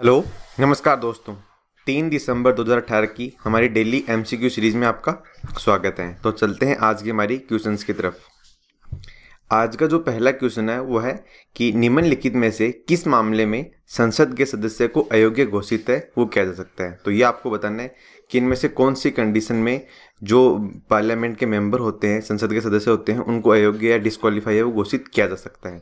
Hello, नमस्कार दोस्तों। तीन दिसंबर 2018 की हमारी डेली एमसीक्यू सीरीज़ में आपका स्वागत है। तो चलते हैं आज की हमारी क्वेश्चंस की तरफ़। आज का जो पहला क्वेश्चन है, वो है कि निम्नलिखित में से किस मामले में संसद के सदस्य को अयोग्य घोषित है, वो किया जा सकता है? तो ये आपको बताना है कि इनमें से कौन सी कंडीशन में जो पार्लियामेंट के मेंबर होते हैं, संसद के सदस्य होते हैं, उनको अयोग्य या डिस्कालीफाई है, वो घोषित किया जा सकता है।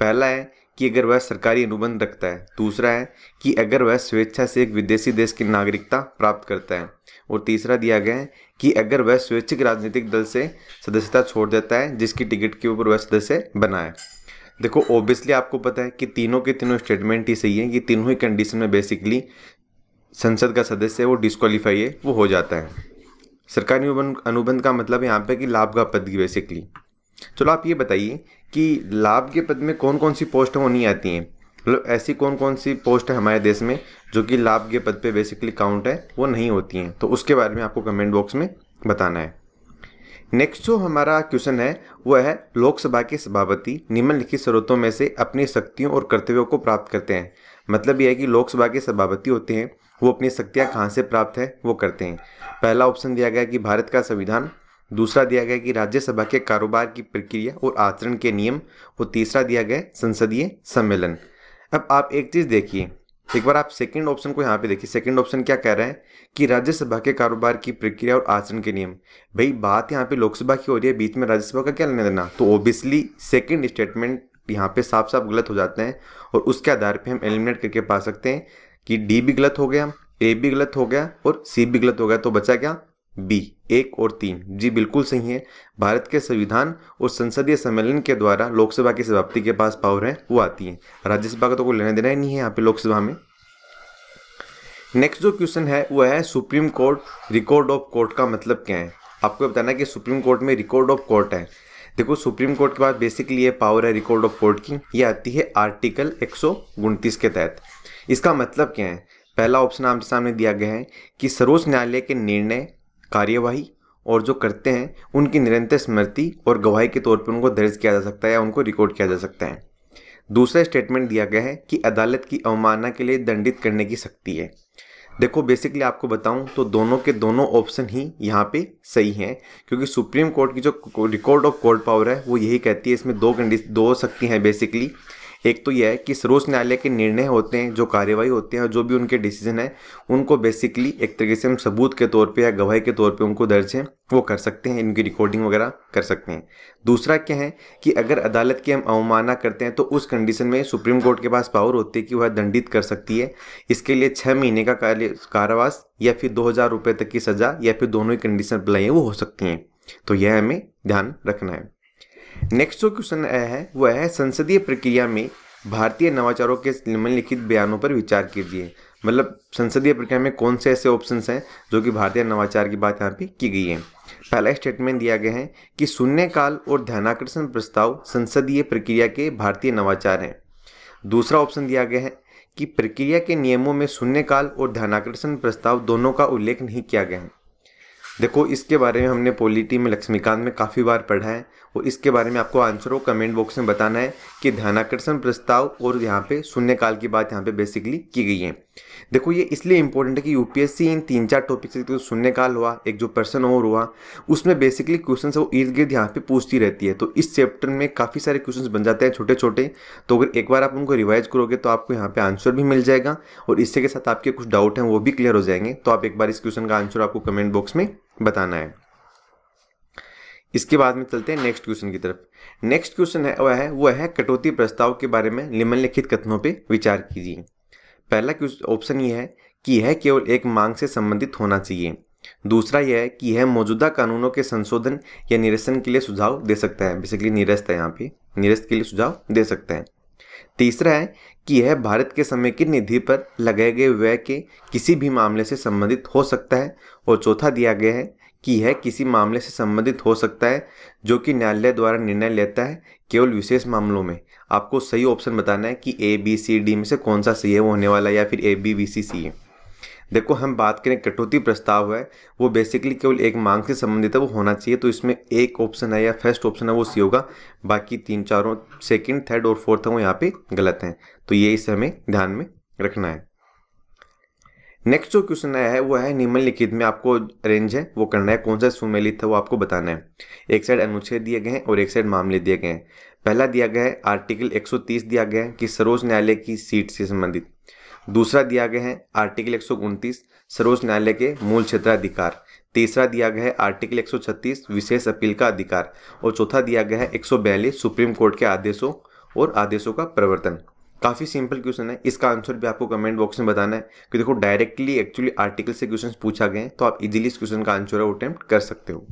पहला है कि अगर वह सरकारी अनुबंध रखता है। दूसरा है कि अगर वह स्वेच्छा से एक विदेशी देश की नागरिकता प्राप्त करता है। और तीसरा दिया गया है कि अगर वह स्वैच्छिक राजनीतिक दल से सदस्यता छोड़ देता है, जिसकी टिकट के ऊपर वह सदस्य बना है देखो ओबियसली आपको पता है कि तीनों के तीनों स्टेटमेंट ही सही है कि तीनों ही कंडीशन में बेसिकली संसद का सदस्य है, वो डिस्कालीफाई है, वो हो जाता है। सरकारी अनुबंध का मतलब यहाँ पे कि लाभ का पद बेसिकली चलो आप ये बताइए कि लाभ के पद में कौन कौन सी पोस्ट नहीं आती हैं? मतलब ऐसी कौन कौन सी पोस्ट है हमारे देश में जो कि लाभ के पद पे बेसिकली काउंट है, वो नहीं होती हैं? तो उसके बारे में आपको कमेंट बॉक्स में बताना है। नेक्स्ट जो हमारा क्वेश्चन है वो है लोकसभा के सभापति निम्नलिखित स्रोतों में से अपनी शक्तियों और कर्तव्यों को प्राप्त करते हैं। मतलब यह है कि लोकसभा के सभापति होते हैं, वो अपनी शक्तियाँ कहाँ से प्राप्त है, वो करते हैं। पहला ऑप्शन दिया गया कि भारत का संविधान दूसरा दिया गया कि राज्यसभा के कारोबार की प्रक्रिया और आचरण के नियम और तीसरा दिया गया संसदीय सम्मेलन। अब आप एक चीज़ देखिए। एक बार आप सेकंड ऑप्शन को यहाँ पे देखिए। सेकंड ऑप्शन क्या कह रहा है? कि राज्यसभा के कारोबार की प्रक्रिया और आचरण के नियम। भाई, बात यहाँ पे लोकसभा की हो रही है, बीच में राज्यसभा का क्या लेना देना? तो ओबियसली सेकंड स्टेटमेंट यहाँ पे साफ़ साफ़ गलत हो जाते हैं और उसके आधार पे हम एलिमिनेट करके पा सकते हैं कि डी भी गलत हो गया ए भी गलत हो गया और सी भी गलत हो गया। तो बचा क्या? बी, एक और तीन। जी, बिल्कुल सही है। भारत के संविधान और संसदीय सम्मेलन के द्वारा लोकसभा की सभापति के पास पावर है, वो आती है। राज्यसभा का तो कोई लेना देना ही नहीं है यहाँ पे लोकसभा में। नेक्स्ट जो क्वेश्चन है, वो है Supreme Court record of court का मतलब क्या है? आपको बताना है कि सुप्रीम कोर्ट में रिकॉर्ड ऑफ़ कोर्ट है। देखो सुप्रीम कोर्ट के पास बेसिकली ये पावर है रिकॉर्ड ऑफ़ कोर्ट की। ये आती है आर्टिकल एक के तहत। इसका मतलब क्या है? पहला ऑप्शन आपके सामने दिया गया है कि सर्वोच्च न्यायालय के निर्णय कार्यवाही और जो करते हैं, उनकी निरंतर स्मृति और गवाही के तौर पर उनको दर्ज किया जा सकता है या उनको रिकॉर्ड किया जा सकता है। दूसरा स्टेटमेंट दिया गया है कि अदालत की अवमानना के लिए दंडित करने की शक्ति है। देखो बेसिकली आपको बताऊँ तो दोनों के दोनों ऑप्शन ही यहाँ पे सही हैं, क्योंकि सुप्रीम कोर्ट की जो रिकॉर्ड ऑफ़ कोर्ट पावर है, वो यही कहती है, इसमें दो कंडी दो शक्ति हैं बेसिकली एक तो यह है कि सर्वोच्च न्यायालय के निर्णय होते हैं, जो कार्यवाही होते हैं और जो भी उनके डिसीज़न है, उनको बेसिकली एक तरीके से हम सबूत के तौर पे या गवाही के तौर पे उनको दर्ज है, वो कर सकते हैं, इनकी रिकॉर्डिंग वगैरह कर सकते हैं। दूसरा क्या है कि अगर अदालत की हम अवमानना करते हैं तो उस कंडीशन में सुप्रीम कोर्ट के पास पावर होती है कि वह दंडित कर सकती है। इसके लिए छः महीने का कारावास या फिर दो हज़ार रुपये तक की सज़ा या फिर दोनों ही कंडीशन अप्लाई है वो हो सकती हैं। तो यह हमें ध्यान रखना है। नेक्स्ट जो क्वेश्चन आया है वह है, संसदीय प्रक्रिया में भारतीय नवाचारों के निम्नलिखित बयानों पर विचार कीजिए। मतलब संसदीय प्रक्रिया में कौन से ऐसे ऑप्शंस हैं जो कि भारतीय नवाचार की बात यहाँ पे की गई है? पहला स्टेटमेंट दिया गया है कि शून्यकाल और ध्यानाकर्षण प्रस्ताव संसदीय प्रक्रिया के भारतीय नवाचार हैं। दूसरा ऑप्शन दिया गया है कि प्रक्रिया के नियमों में शून्यकाल और ध्यानाकर्षण प्रस्ताव दोनों का उल्लेख नहीं किया गया है। देखो, इसके बारे में हमने पॉलिटी में लक्ष्मीकांत में काफ़ी बार पढ़ा है और इसके बारे में आपको आंसर हो कमेंट बॉक्स में बताना है कि ध्यानाकर्षण प्रस्ताव और यहाँ पे शून्यकाल की बात यहाँ पे बेसिकली की गई है। देखो, ये इसलिए इंपॉर्टेंट है कि यूपीएससी इन तीन चार टॉपिक से तो सुनने शून्यकाल हुआ एक जो पर्सन और हुआ, उसमें बेसिकली क्वेश्चन वो इर्द गिर्द यहाँ पे पूछती रहती है। तो इस चैप्टर में काफ़ी सारे क्वेश्चन बन जाते हैं छोटे छोटे तो अगर एक बार आप उनको रिवाइज करोगे तो आपको यहाँ पे आंसर भी मिल जाएगा और इससे के साथ आपके कुछ डाउट हैं, वो भी क्लियर हो जाएँगे। तो आप एक बार इस क्वेश्चन का आंसर आपको कमेंट बॉक्स में बताना है। इसके बाद में चलते हैं नेक्स्ट क्वेश्चन की तरफ़। नेक्स्ट क्वेश्चन है, वह है वह है कटौती प्रस्ताव के बारे में निम्नलिखित कथनों पे विचार कीजिए। पहला ऑप्शन ये है कि यह केवल एक मांग से संबंधित होना चाहिए। दूसरा यह है कि यह मौजूदा कानूनों के संशोधन या निरसन के लिए सुझाव दे सकता है। बेसिकली निरस्त है यहाँ पे। निरस्त के लिए सुझाव दे सकता है। तीसरा है कि यह भारत के समय की निधि पर लगाए गए व्यय के किसी भी मामले से संबंधित हो सकता है। और चौथा दिया गया है कि यह किसी मामले से संबंधित हो सकता है, जो कि न्यायालय द्वारा निर्णय लेता है केवल विशेष मामलों में। आपको सही ऑप्शन बताना है कि ए बी सी डी में से कौन सा सही है, वो होने वाला है, या फिर ए बी बी सी सी है। देखो, हम बात करें, कटौती प्रस्ताव है, वो बेसिकली केवल एक मांग से संबंधित है, वो होना चाहिए तो इसमें एक ऑप्शन है या फ़र्स्ट ऑप्शन है, वो सी होगा। बाकी तीन, चारों सेकंड थर्ड और फोर्थ है, वो यहाँ पे गलत हैं। तो ये इसे हमें ध्यान में रखना है। नेक्स्ट जो क्वेश्चन आया है, वो है निम्नलिखित में आपको रेंज है, वो करना है, कौन सा सुमेलित है वो आपको बताना है। एक साइड अनुच्छेद दिए गए हैं और एक साइड मामले दिए गए हैं। पहला दिया गया है आर्टिकल 130 दिया गया है कि सर्वोच्च न्यायालय की सीट से संबंधित। दूसरा दिया गया है आर्टिकल एक सौ उनतीस, सर्वोच्च न्यायालय के मूल क्षेत्राधिकार। तीसरा दिया गया है आर्टिकल 136 विशेष अपील का अधिकार। और चौथा दिया गया है, एक सौ बयालीस, सुप्रीम कोर्ट के आदेशों और आदेशों का प्रवर्तन। काफ़ी सिंपल क्वेश्चन है। इसका आंसर भी आपको कमेंट बॉक्स में बताना है कि देखो डायरेक्टली एक्चुअली आर्टिकल से क्वेश्चन पूछा गए तो आप इजीली इस क्वेश्चन का आंसर है अटेम्प्ट कर सकते हो।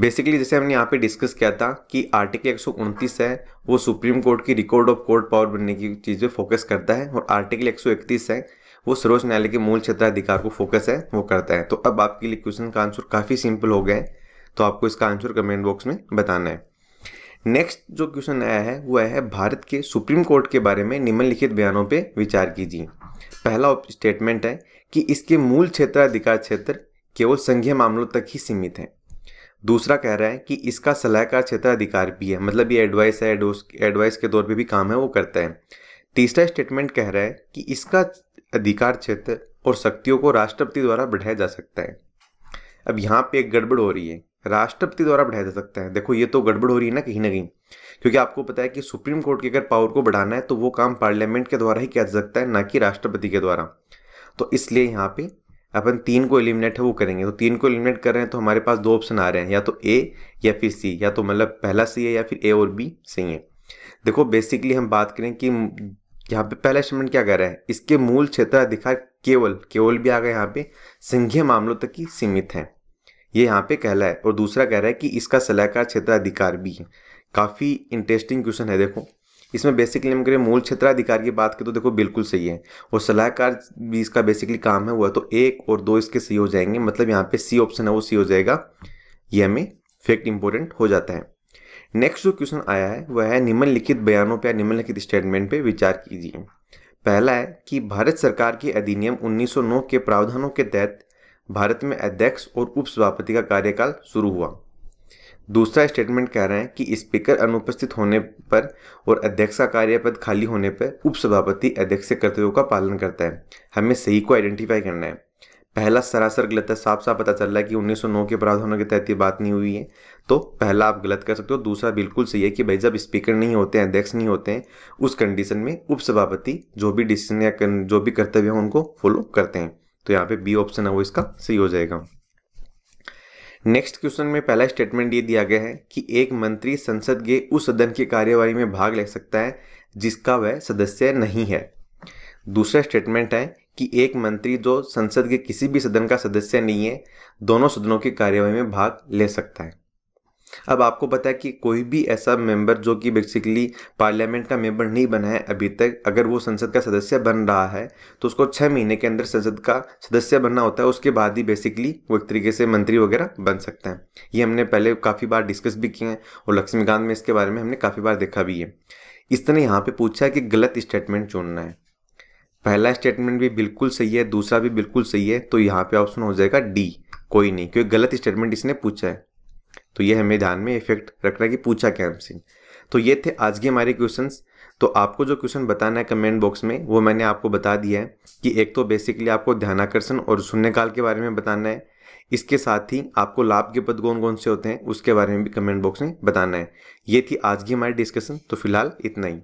बेसिकली जैसे हमने यहाँ पे डिस्कस किया था कि आर्टिकल एक है, वो सुप्रीम कोर्ट की रिकॉर्ड ऑफ़ कोर्ट पावर बनने की चीज़ पे फोकस करता है और आर्टिकल 131 है, वो सर्वोच्च न्यायालय के मूल क्षेत्राधिकार को फोकस है, वो करता है। तो अब आपके लिए क्वेश्चन का आंसर काफ़ी सिंपल हो गया है तो आपको इसका आंसर कमेंट बॉक्स में बताना है। नेक्स्ट जो क्वेश्चन आया है, वो है भारत के सुप्रीम कोर्ट के बारे में निम्नलिखित बयानों पे विचार कीजिए। पहला स्टेटमेंट है कि इसके मूल क्षेत्राधिकार क्षेत्र केवल संघीय मामलों तक ही सीमित है। दूसरा कह रहा है कि इसका सलाहकार क्षेत्राधिकार भी है मतलब ये एडवाइस है एडवाइस के तौर पे भी काम है, वो करता है। तीसरा स्टेटमेंट कह रहा है कि इसका अधिकार क्षेत्र और शक्तियों को राष्ट्रपति द्वारा बढ़ाया जा सकता है। अब यहाँ पे एक गड़बड़ हो रही है। राष्ट्रपति द्वारा बढ़ाया जा सकता है। देखो, ये तो गड़बड़ हो रही है ना कहीं ना कहीं। क्योंकि आपको पता है कि सुप्रीम कोर्ट की अगर पावर को बढ़ाना है तो वो काम पार्लियामेंट के द्वारा ही किया जा सकता है, ना कि राष्ट्रपति के द्वारा। तो इसलिए यहाँ पे अपन तीन को एलिमिनेट है, वो करेंगे। तो तीन को एलिमिनेट कर रहे हैं तो हमारे पास दो ऑप्शन आ रहे हैं। या तो ए या फिर सी या तो मतलब पहला सी है या फिर ए और बी सही है। देखो बेसिकली हम बात करें कि यहाँ पे पहला स्टेटमेंट क्या कह रहा है? इसके मूल क्षेत्र अधिकार केवल केवल भी आ गए यहाँ पे, संघीय मामलों तक ही सीमित है। ये यहाँ पे कहला है। और दूसरा कह रहा है कि इसका सलाहकार क्षेत्राधिकार भी है। काफ़ी इंटरेस्टिंग क्वेश्चन है, देखो। इसमें बेसिकली हम करें मूल क्षेत्राधिकार की बात करें तो देखो बिल्कुल सही है। और सलाहकार भी इसका बेसिकली काम है हुआ तो एक और दो इसके सही हो जाएँगे। मतलब यहाँ पे सी ऑप्शन है, वो सी हो जाएगा। ये हमें फैक्ट इंपॉर्टेंट हो जाता है। नेक्स्ट जो क्वेश्चन आया है, वह है निम्नलिखित बयानों पर निम्नलिखित स्टेटमेंट पे विचार कीजिए। पहला है कि भारत सरकार के अधिनियम 1909 के प्रावधानों के तहत भारत में अध्यक्ष और उपसभापति का कार्यकाल शुरू हुआ। दूसरा स्टेटमेंट कह रहे हैं कि स्पीकर अनुपस्थित होने पर और अध्यक्ष का कार्यपद खाली होने पर उपसभापति अध्यक्ष के कर्तव्यों का पालन करता है। हमें सही को आइडेंटिफाई करना है। पहला सरासर गलत है, साफ़ साफ़ पता चल रहा है कि 1909 के प्रावधानों के तहत ये बात नहीं हुई है। तो पहला आप गलत कर सकते हो, दूसरा बिल्कुल सही है कि भाई जब स्पीकर नहीं होते हैं अध्यक्ष नहीं होते हैं, उस कंडीशन में उपसभापति जो भी डिसीज़न या जो भी कर्तव्य है उनको फॉलो करते हैं। तो यहाँ पे बी ऑप्शन है, वो इसका सही हो जाएगा। नेक्स्ट क्वेश्चन में पहला स्टेटमेंट ये दिया गया है कि एक मंत्री संसद के उस सदन की कार्यवाही में भाग ले सकता है, जिसका वह सदस्य नहीं है। दूसरा स्टेटमेंट है कि एक मंत्री जो संसद के किसी भी सदन का सदस्य नहीं है, दोनों सदनों की कार्यवाही में भाग ले सकता है। अब आपको पता है कि कोई भी ऐसा मेंबर जो कि बेसिकली पार्लियामेंट का मेंबर नहीं बना है अभी तक, अगर वो संसद का सदस्य बन रहा है तो उसको छः महीने के अंदर संसद का सदस्य बनना होता है, उसके बाद ही बेसिकली वो एक तरीके से मंत्री वगैरह बन सकते हैं। ये हमने पहले काफ़ी बार डिस्कस भी किए हैं और लक्ष्मीकांत में इसके बारे में हमने काफ़ी बार देखा भी है। इस तरह यहाँ पर पूछा है कि गलत स्टेटमेंट चुनना है। पहला स्टेटमेंट भी बिल्कुल सही है, दूसरा भी बिल्कुल सही है तो यहाँ पे ऑप्शन हो जाएगा डी कोई नहीं, क्योंकि गलत स्टेटमेंट इसने पूछा है। तो ये हमें ध्यान में इफ़ेक्ट रखना कि पूछा क्या हमसे। तो ये थे आज के हमारे क्वेश्चन तो आपको जो क्वेश्चन बताना है कमेंट बॉक्स में, वो मैंने आपको बता दिया है कि एक तो बेसिकली आपको ध्यानाकर्षण और शून्यकाल के बारे में बताना है। इसके साथ ही आपको लाभ के पद कौन कौन से होते हैं, उसके बारे में भी कमेंट बॉक्स में बताना है। ये थी आज की हमारी डिस्कशन तो फ़िलहाल इतना ही।